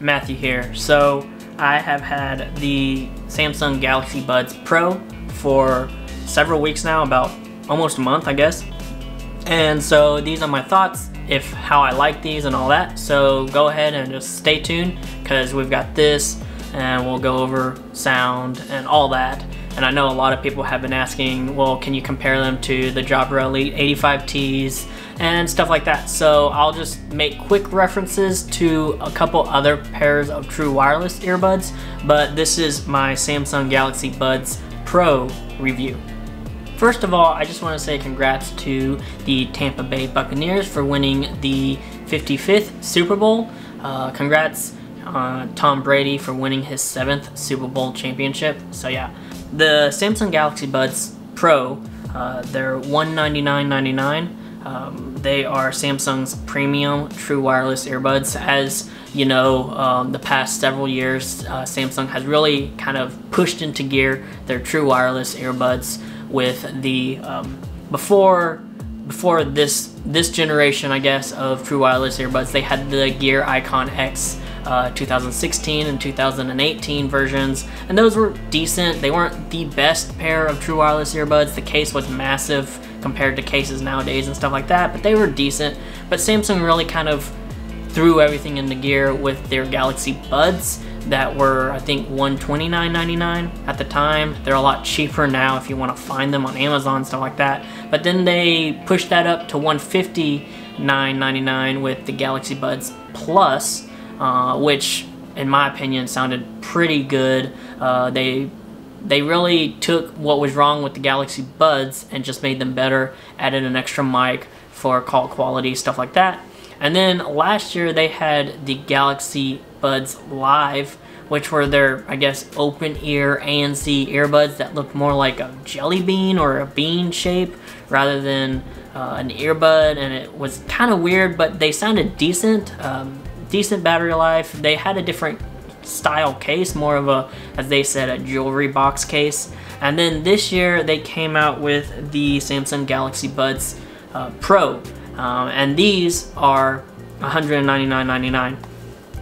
Matthew here. So I have had the Samsung Galaxy Buds Pro for several weeks now, about almost a month I guess. And so these are my thoughts, if how I like these and all that. So go ahead and just stay tuned because we've got this and we'll go over sound and all that. And I know a lot of people have been asking, well, can you compare them to the Jabra Elite 85Ts and stuff like that. So I'll just make quick references to a couple other pairs of true wireless earbuds, but this is my Samsung Galaxy Buds Pro review. First of all, I just want to say congrats to the Tampa Bay Buccaneers for winning the 55th Super Bowl. Uh, congrats uh, Tom Brady for winning his seventh Super Bowl championship. So yeah, the Samsung Galaxy Buds Pro, uh, they're $199.99. Um, they are Samsung's premium true wireless earbuds. As you know, um, the past several years, uh, Samsung has really kind of pushed into gear their true wireless earbuds with the um, before before this this generation, I guess, of true wireless earbuds. They had the Gear Icon X uh, 2016 and 2018 versions, and those were decent. They weren't the best pair of true wireless earbuds. The case was massive compared to cases nowadays and stuff like that, but they were decent. But Samsung really kind of threw everything into gear with their Galaxy Buds that were I think $129.99 at the time. They're a lot cheaper now if you want to find them on Amazon stuff like that. But then they pushed that up to $159.99 with the Galaxy Buds Plus, uh, which in my opinion sounded pretty good. Uh, they they really took what was wrong with the Galaxy Buds and just made them better, added an extra mic for call quality, stuff like that. And then last year they had the Galaxy Buds Live, which were their, I guess, open ear ANC earbuds that looked more like a jelly bean or a bean shape rather than uh, an earbud. And it was kind of weird, but they sounded decent. Um, decent battery life. They had a different style case, more of a, as they said, a jewelry box case. And then this year they came out with the Samsung Galaxy Buds uh, Pro. Um, and these are $199.99.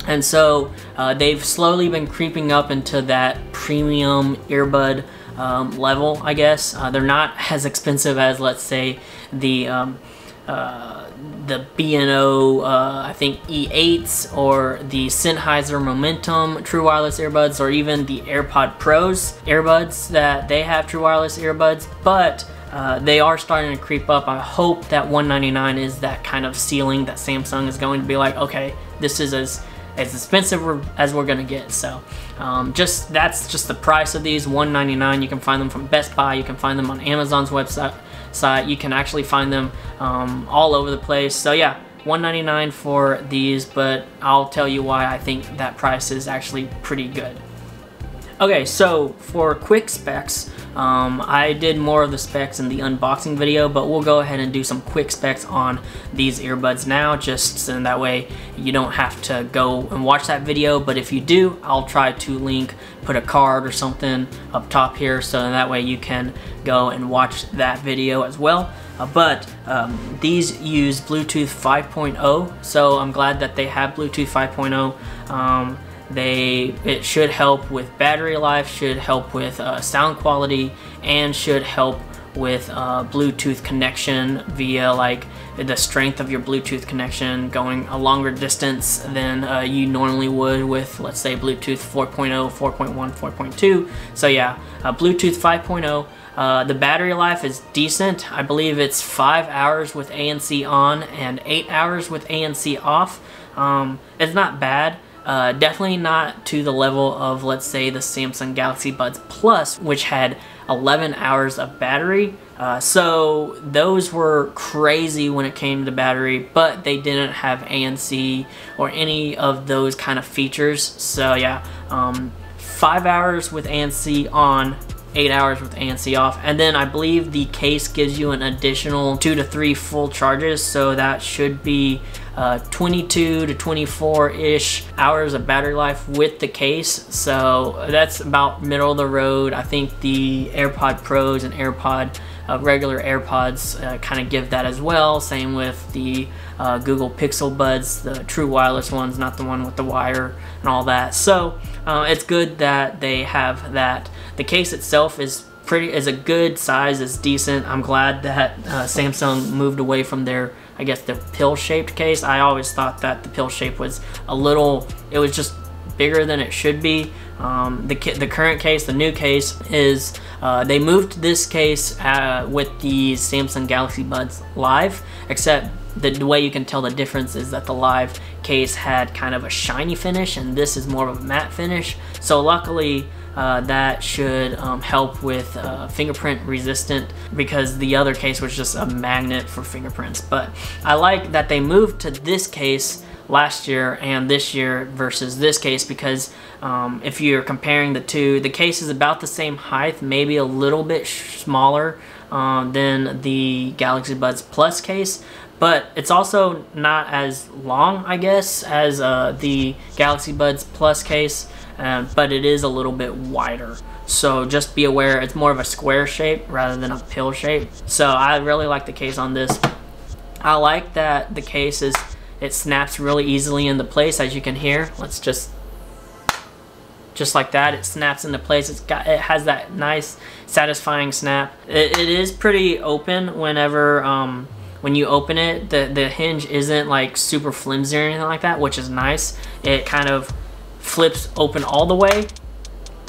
And so uh, they've slowly been creeping up into that premium earbud um, level, I guess. Uh, they're not as expensive as, let's say, the um, uh, the B&O, uh, I think E8s or the Sennheiser Momentum True Wireless earbuds or even the AirPod Pros earbuds that they have True Wireless earbuds, but uh, they are starting to creep up. I hope that 199 is that kind of ceiling that Samsung is going to be like, okay, this is as as expensive as we're gonna get. So um, just that's just the price of these 199 You can find them from Best Buy. You can find them on Amazon's website. Site. You can actually find them um, all over the place. So yeah, 199 for these, but I'll tell you why I think that price is actually pretty good. Okay, so for quick specs, um, I did more of the specs in the unboxing video, but we'll go ahead and do some quick specs on these earbuds now, just so that way you don't have to go and watch that video, but if you do, I'll try to link, put a card or something up top here, so that way you can go and watch that video as well. Uh, but um, these use Bluetooth 5.0, so I'm glad that they have Bluetooth 5.0. Um, they it should help with battery life, should help with uh, sound quality, and should help with uh, Bluetooth connection via like the strength of your Bluetooth connection going a longer distance than uh, you normally would with let's say Bluetooth 4.0, 4.1, 4.2. So yeah, uh, Bluetooth 5.0. Uh, the battery life is decent. I believe it's five hours with ANC on and eight hours with ANC off. Um, it's not bad. Uh, definitely not to the level of, let's say, the Samsung Galaxy Buds Plus, which had 11 hours of battery. Uh, so those were crazy when it came to battery, but they didn't have ANC or any of those kind of features. So yeah, um, five hours with ANC on, eight hours with ANC off. And then I believe the case gives you an additional two to three full charges. So that should be uh, 22 to 24-ish hours of battery life with the case. So that's about middle of the road. I think the AirPod Pros and AirPod uh, regular AirPods uh, kind of give that as well. Same with the uh, Google Pixel Buds, the true wireless ones, not the one with the wire and all that. So uh, it's good that they have that. The case itself is pretty is a good size. It's decent. I'm glad that uh, Samsung moved away from their I guess the pill-shaped case. I always thought that the pill shape was a little. It was just bigger than it should be. Um, the, the current case, the new case, is uh, they moved this case uh, with the Samsung Galaxy Buds Live, except the, way you can tell the difference is that the Live case had kind of a shiny finish and this is more of a matte finish. So luckily, uh, that should um, help with uh, fingerprint resistant because the other case was just a magnet for fingerprints. But I like that they moved to this case last year and this year versus this case because um, if you're comparing the two, the case is about the same height, maybe a little bit smaller uh, than the Galaxy Buds Plus case, but it's also not as long, I guess, as uh, the Galaxy Buds Plus case, uh, but it is a little bit wider. So just be aware, it's more of a square shape rather than a pill shape. So I really like the case on this. I like that the case is it snaps really easily into place as you can hear. Let's just just like that it snaps into place it's got it has that nice satisfying snap it, it is pretty open whenever um, when you open it the the hinge isn't like super flimsy or anything like that which is nice it kind of flips open all the way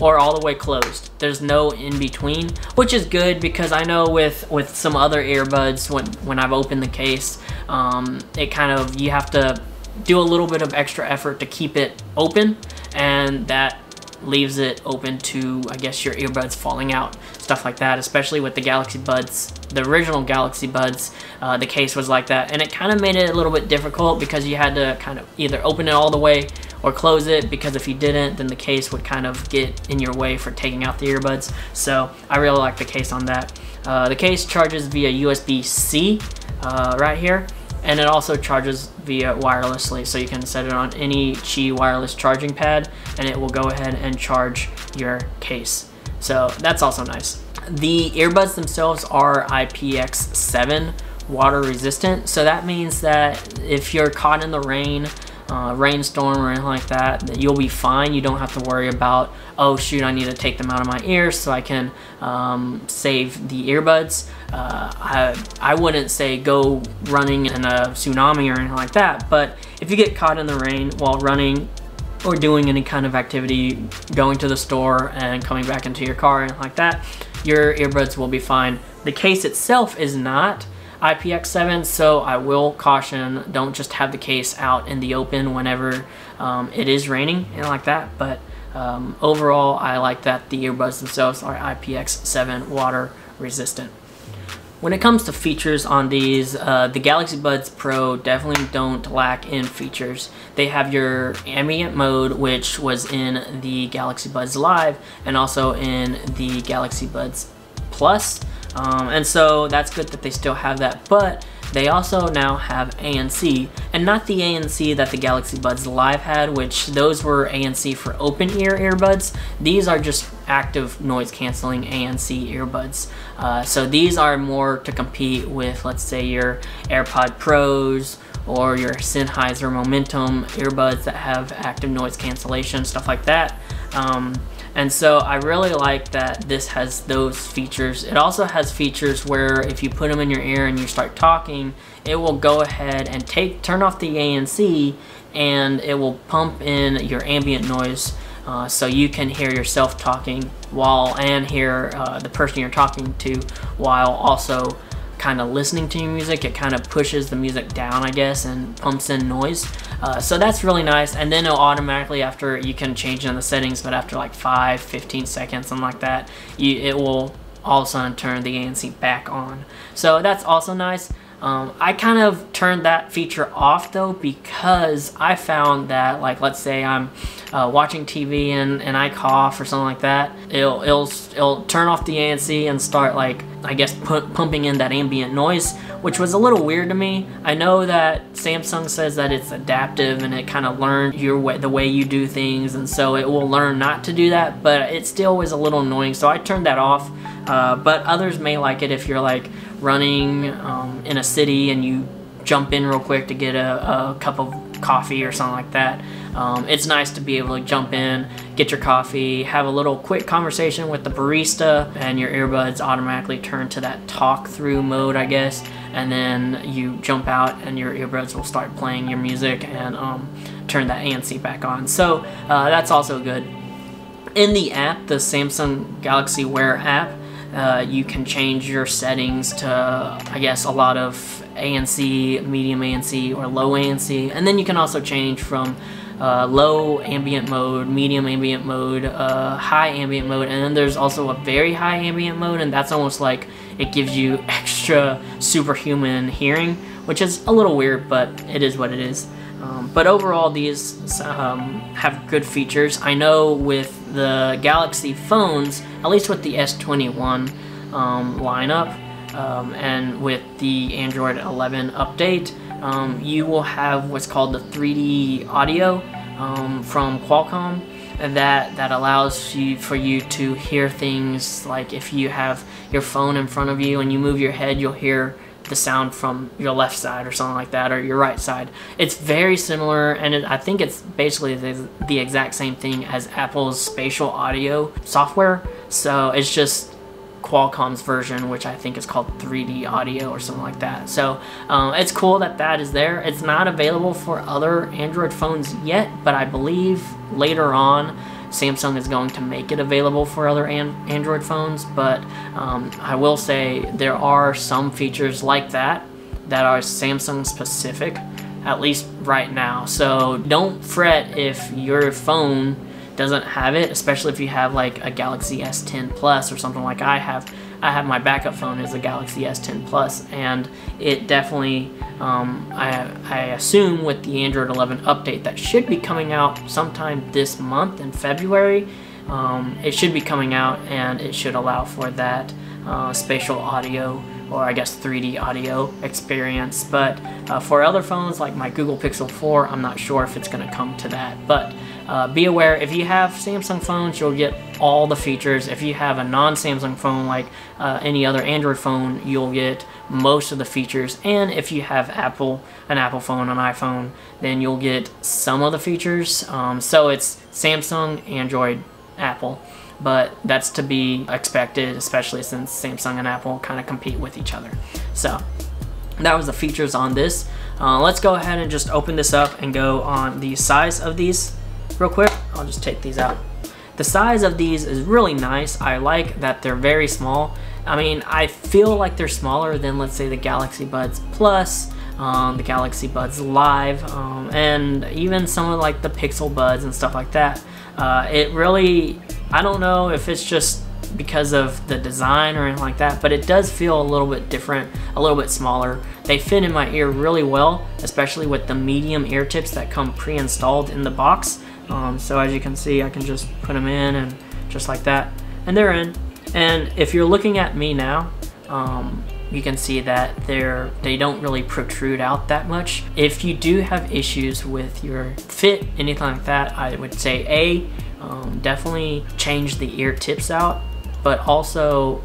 or all the way closed. There's no in between, which is good because I know with with some other earbuds when when I've opened the case, um, it kind of you have to do a little bit of extra effort to keep it open, and that leaves it open to I guess your earbuds falling out, stuff like that. Especially with the Galaxy Buds, the original Galaxy Buds, uh, the case was like that, and it kind of made it a little bit difficult because you had to kind of either open it all the way or close it because if you didn't then the case would kind of get in your way for taking out the earbuds. So I really like the case on that. Uh, the case charges via USB-C uh, right here and it also charges via wirelessly so you can set it on any Qi wireless charging pad and it will go ahead and charge your case so that's also nice the earbuds themselves are IPX7 water resistant so that means that if you're caught in the rain uh, rainstorm or anything like that, you'll be fine. You don't have to worry about, oh shoot, I need to take them out of my ears so I can um, save the earbuds. Uh, I, I wouldn't say go running in a tsunami or anything like that, but if you get caught in the rain while running or doing any kind of activity, going to the store and coming back into your car and like that, your earbuds will be fine. The case itself is not, IPX7, so I will caution, don't just have the case out in the open whenever um, it is raining and like that, but um, overall I like that the earbuds themselves are IPX7 water resistant. When it comes to features on these, uh, the Galaxy Buds Pro definitely don't lack in features. They have your ambient mode, which was in the Galaxy Buds Live, and also in the Galaxy Buds Plus. Um, and so that's good that they still have that, but they also now have ANC, and not the ANC that the Galaxy Buds Live had, which those were ANC for open ear earbuds. These are just active noise canceling ANC earbuds. Uh, so these are more to compete with, let's say, your AirPod Pros or your Sennheiser Momentum earbuds that have active noise cancellation, stuff like that. Um, and so I really like that this has those features. It also has features where if you put them in your ear and you start talking, it will go ahead and take turn off the ANC and it will pump in your ambient noise uh, so you can hear yourself talking while and hear uh, the person you're talking to while also kind of listening to your music, it kind of pushes the music down, I guess, and pumps in noise. Uh, so that's really nice. And then it'll automatically, after you can change in the settings, but after like 5, 15 seconds, something like that, you, it will all of a sudden turn the ANC back on. So that's also nice. Um, I kind of turned that feature off though because I found that like let's say I'm uh, watching TV and, and I cough or something like that, it'll, it'll, it'll turn off the ANC and start like I guess pu pumping in that ambient noise, which was a little weird to me. I know that Samsung says that it's adaptive and it kind of learns your way, the way you do things, and so it will learn not to do that. But it still was a little annoying, so I turned that off. Uh, but others may like it if you're like running um, in a city and you jump in real quick to get a, a cup of coffee or something like that. Um, it's nice to be able to jump in, get your coffee, have a little quick conversation with the barista, and your earbuds automatically turn to that talk through mode, I guess. And then you jump out, and your earbuds will start playing your music and um, turn that ANC back on. So uh, that's also good. In the app, the Samsung Galaxy Wear app, uh, you can change your settings to, I guess, a lot of ANC, medium ANC, or low ANC. And then you can also change from uh, low ambient mode, medium ambient mode, uh, high ambient mode, and then there's also a very high ambient mode, and that's almost like it gives you extra superhuman hearing, which is a little weird, but it is what it is. Um, but overall, these um, have good features. I know with the Galaxy phones, at least with the S21 um, lineup, um, and with the Android 11 update, um, you will have what's called the 3D audio um, from Qualcomm that that allows you for you to hear things like if you have your phone in front of you and you move your head, you'll hear the sound from your left side or something like that, or your right side. It's very similar, and it, I think it's basically the, the exact same thing as Apple's spatial audio software. So it's just Qualcomm's version, which I think is called 3D audio or something like that. So um, it's cool that that is there. It's not available for other Android phones yet, but I believe later on Samsung is going to make it available for other an Android phones, but um, I will say there are some features like that that are Samsung specific, at least right now. So don't fret if your phone doesn't have it, especially if you have like a Galaxy S10 Plus or something like I have. I have my backup phone is a Galaxy S10 Plus, and it definitely, um, I, I assume with the Android 11 update that should be coming out sometime this month in February, um, it should be coming out and it should allow for that uh, spatial audio or I guess 3D audio experience. But uh, for other phones like my Google Pixel 4, I'm not sure if it's going to come to that. But uh, be aware, if you have Samsung phones, you'll get all the features. If you have a non-Samsung phone like uh, any other Android phone, you'll get most of the features. And if you have Apple, an Apple phone, an iPhone, then you'll get some of the features. Um, so it's Samsung, Android, Apple. But that's to be expected, especially since Samsung and Apple kind of compete with each other. So that was the features on this. Uh, let's go ahead and just open this up and go on the size of these real quick. I'll just take these out. The size of these is really nice. I like that they're very small. I mean, I feel like they're smaller than, let's say, the Galaxy Buds Plus, um, the Galaxy Buds Live, um, and even some of like the Pixel Buds and stuff like that. Uh, it really, I don't know if it's just because of the design or anything like that, but it does feel a little bit different, a little bit smaller. They fit in my ear really well, especially with the medium ear tips that come pre-installed in the box. Um, so as you can see, I can just put them in and just like that, and they're in. And if you're looking at me now, um, you can see that they're they don't really protrude out that much. If you do have issues with your fit, anything like that, I would say A, um, definitely change the ear tips out, but also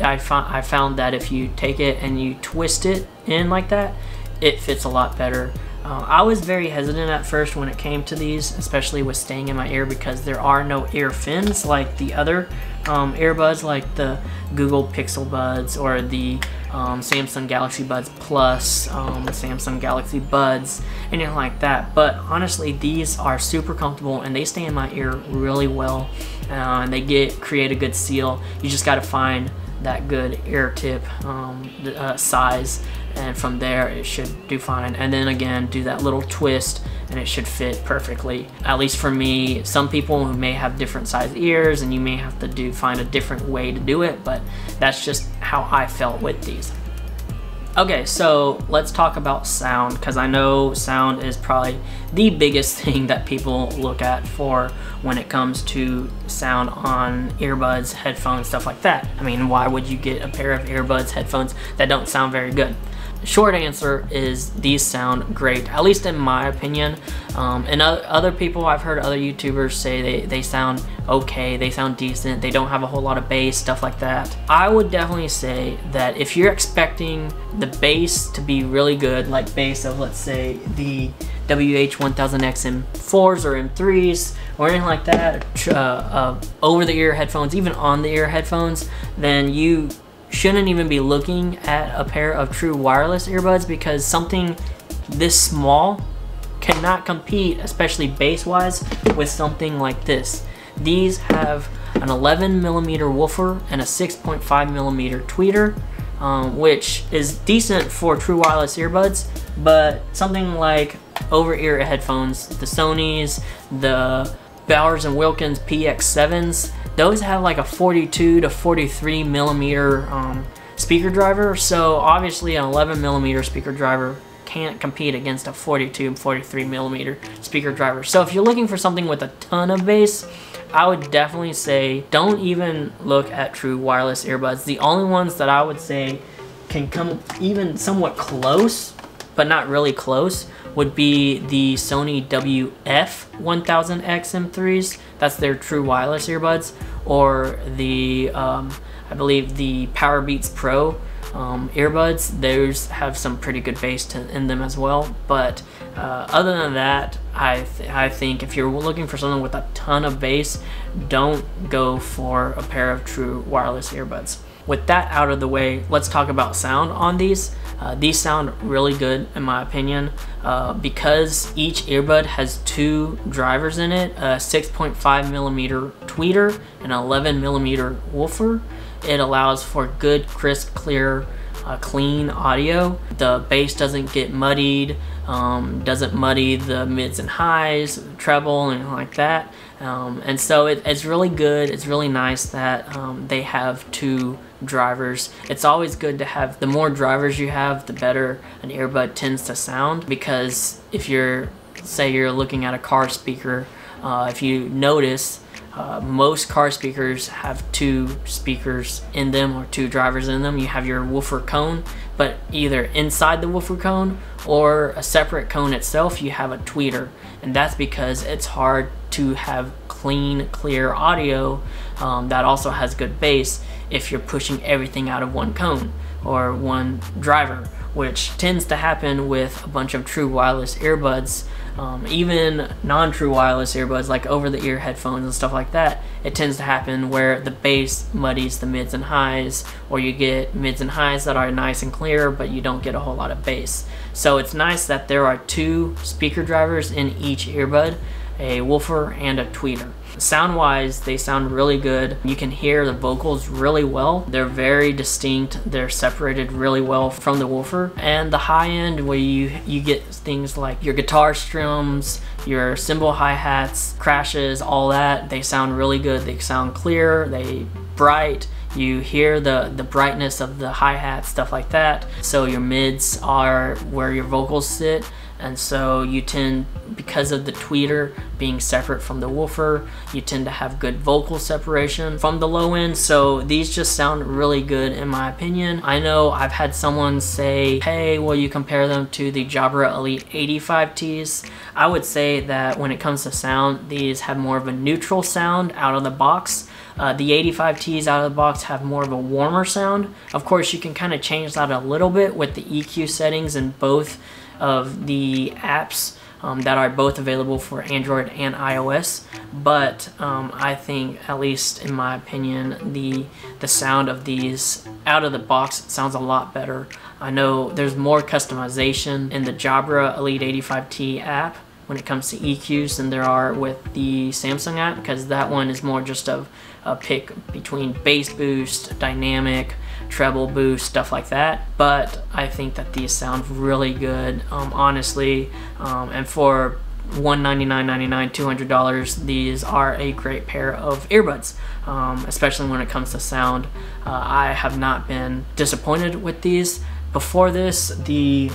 I, found I found that if you take it and you twist it in like that, it fits a lot better. Uh, I was very hesitant at first when it came to these, especially with staying in my ear because there are no ear fins like the other um, earbuds like the Google Pixel Buds or the um, Samsung Galaxy Buds Plus, um, Samsung Galaxy Buds, anything like that. But honestly, these are super comfortable and they stay in my ear really well uh, and they get create a good seal. You just got to find that good ear tip um, uh, size and from there it should do fine and then again do that little twist and it should fit perfectly at least for me some people who may have different size ears and you may have to do find a different way to do it but that's just how I felt with these Okay, so let's talk about sound because I know sound is probably the biggest thing that people look at for when it comes to sound on earbuds, headphones, stuff like that. I mean, why would you get a pair of earbuds, headphones that don't sound very good? Short answer is these sound great, at least in my opinion. Um, and other people, I've heard other YouTubers say they, they sound okay, they sound decent, they don't have a whole lot of bass, stuff like that. I would definitely say that if you're expecting the bass to be really good, like bass of let's say the WH-1000X M4s or M3s or anything like that, uh, uh, over-the-ear headphones, even on-the-ear headphones, then you shouldn't even be looking at a pair of true wireless earbuds because something this small cannot compete, especially bass-wise, with something like this. These have an 11 millimeter woofer and a 6.5 millimeter tweeter, um, which is decent for true wireless earbuds, but something like over-ear headphones, the Sony's, the Bowers & Wilkins PX7s, those have like a 42 to 43 millimeter um, speaker driver. So obviously an 11 millimeter speaker driver can't compete against a 42 and 43 millimeter speaker driver. So if you're looking for something with a ton of bass, I would definitely say don't even look at true wireless earbuds. The only ones that I would say can come even somewhat close, but not really close, would be the Sony WF-1000X M3s. That's their true wireless earbuds. Or the, um, I believe the Powerbeats Pro um, earbuds. Those have some pretty good bass to, in them as well. But uh, other than that, I, th I think if you're looking for something with a ton of bass, don't go for a pair of true wireless earbuds. With that out of the way, let's talk about sound on these. Uh, these sound really good in my opinion uh, because each earbud has two drivers in it, a 6.5 millimeter tweeter and 11 millimeter woofer. It allows for good, crisp, clear, uh, clean audio. The bass doesn't get muddied, um, doesn't muddy the mids and highs, treble, and like that. Um, and so it, it's really good. It's really nice that um, they have two drivers. It's always good to have, the more drivers you have, the better an earbud tends to sound because if you're, say you're looking at a car speaker, uh, if you notice, uh, most car speakers have two speakers in them or two drivers in them. You have your woofer cone, but either inside the woofer cone or a separate cone itself, you have a tweeter. And that's because it's hard to have clean, clear audio um, that also has good bass if you're pushing everything out of one cone or one driver, which tends to happen with a bunch of true wireless earbuds. Um, even non-true wireless earbuds like over-the-ear headphones and stuff like that, it tends to happen where the bass muddies the mids and highs, or you get mids and highs that are nice and clear, but you don't get a whole lot of bass. So it's nice that there are two speaker drivers in each earbud, a woofer and a tweeter. Sound wise, they sound really good. You can hear the vocals really well. They're very distinct. They're separated really well from the woofer. And the high end where you, you get things like your guitar strums, your cymbal hi-hats, crashes, all that, they sound really good. They sound clear, they bright, you hear the the brightness of the hi-hat stuff like that so your mids are where your vocals sit and so you tend because of the tweeter being separate from the woofer you tend to have good vocal separation from the low end. So these just sound really good in my opinion. I know I've had someone say hey will you compare them to the Jabra Elite 85Ts I would say that when it comes to sound these have more of a neutral sound out of the box. Uh, the 85Ts out of the box have more of a warmer sound. Of course, you can kind of change that a little bit with the EQ settings in both of the apps um, that are both available for Android and iOS. But um, I think, at least in my opinion, the the sound of these out of the box sounds a lot better. I know there's more customization in the Jabra Elite 85T app when it comes to EQs than there are with the Samsung app because that one is more just of a pick between bass boost, dynamic, treble boost, stuff like that. But I think that these sound really good, um, honestly. Um, and for $199.99, $200, these are a great pair of earbuds, um, especially when it comes to sound. Uh, I have not been disappointed with these. Before this, the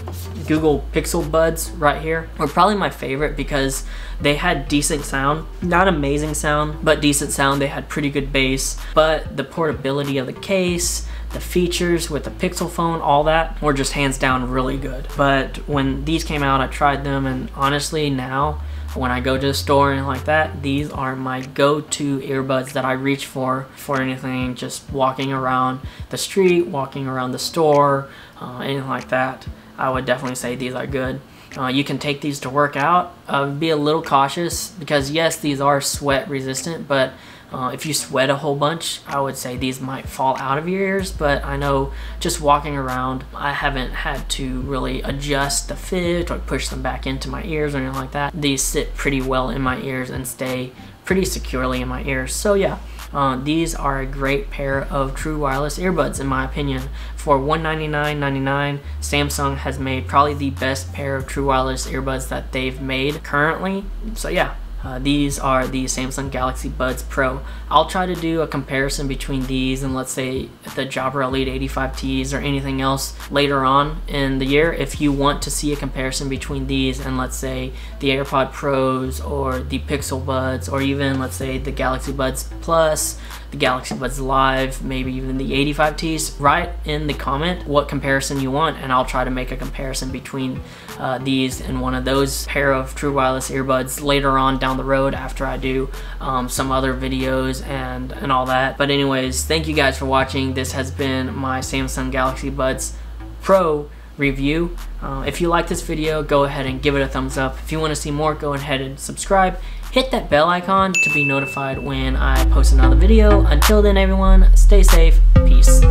Google Pixel Buds right here were probably my favorite because they had decent sound. Not amazing sound, but decent sound. They had pretty good bass, but the portability of the case, the features with the Pixel phone, all that were just hands down really good. But when these came out, I tried them and honestly now when I go to the store and like that, these are my go-to earbuds that I reach for for anything, just walking around the street, walking around the store, uh, anything like that. I would definitely say these are good. Uh, you can take these to work out. Uh, be a little cautious because yes, these are sweat resistant, but uh, if you sweat a whole bunch, I would say these might fall out of your ears, but I know just walking around, I haven't had to really adjust the fit or push them back into my ears or anything like that. These sit pretty well in my ears and stay pretty securely in my ears. So yeah, uh, these are a great pair of true wireless earbuds in my opinion. For $199.99, Samsung has made probably the best pair of true wireless earbuds that they've made currently. So yeah, uh, these are the Samsung Galaxy Buds Pro. I'll try to do a comparison between these and let's say the Jabra Elite 85Ts or anything else later on in the year. If you want to see a comparison between these and let's say the AirPod Pros or the Pixel Buds or even let's say the Galaxy Buds Plus, the Galaxy Buds Live, maybe even the 85Ts, write in the comment what comparison you want and I'll try to make a comparison between uh, these and one of those pair of true wireless earbuds later on the road after I do um, some other videos and, and all that. But anyways, thank you guys for watching. This has been my Samsung Galaxy Buds Pro review. Uh, if you like this video, go ahead and give it a thumbs up. If you want to see more, go ahead and subscribe. Hit that bell icon to be notified when I post another video. Until then, everyone, stay safe. Peace.